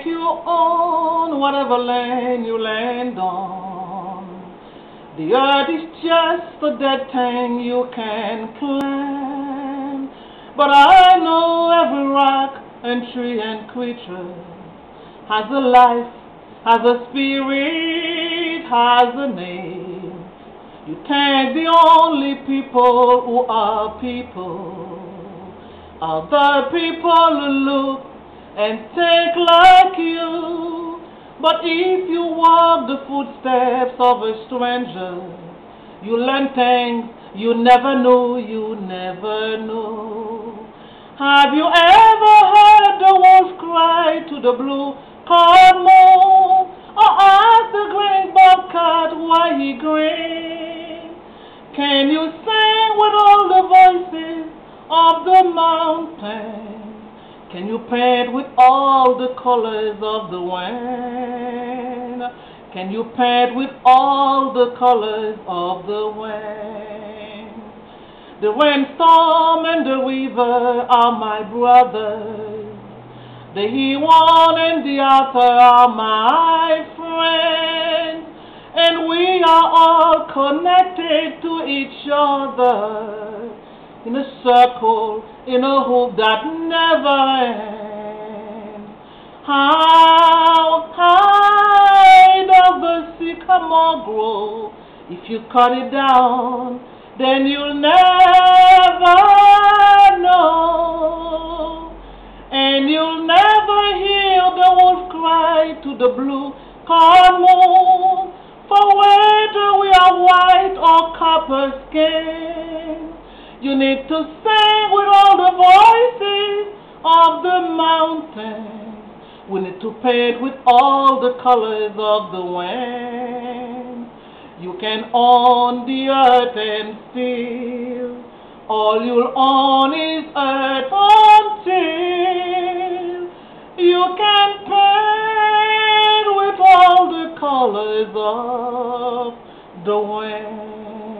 make you own whatever land you land on. The earth is just a dead thing you can climb. But I know every rock and tree and creature has a life, has a spirit, has a name. You can't be only people who are people. Other people who look and think like you. But if you walk the footsteps of a stranger, you learn things you never knew, you never knew. Have you ever heard the wolf cry to the blue moon? Or ask the green bobcat why he green? Can you sing with all the voices of the mountain? Can you paint with all the colors of the wind? Can you paint with all the colors of the wind? The windstorm and the weaver are my brothers. The he one and the other are my friends. And we are all connected to each other in a circle, in a hoop that never ends. How high does the sycamore grow? If you cut it down, then you'll never know. And you'll never hear the wolf cry to the blue corn moon. For whether we are white or copper skin, you need to sing with all the voices of the mountain. We need to paint with all the colors of the wind. You can own the earth and still all you'll own is earth until you can paint with all the colors of the wind.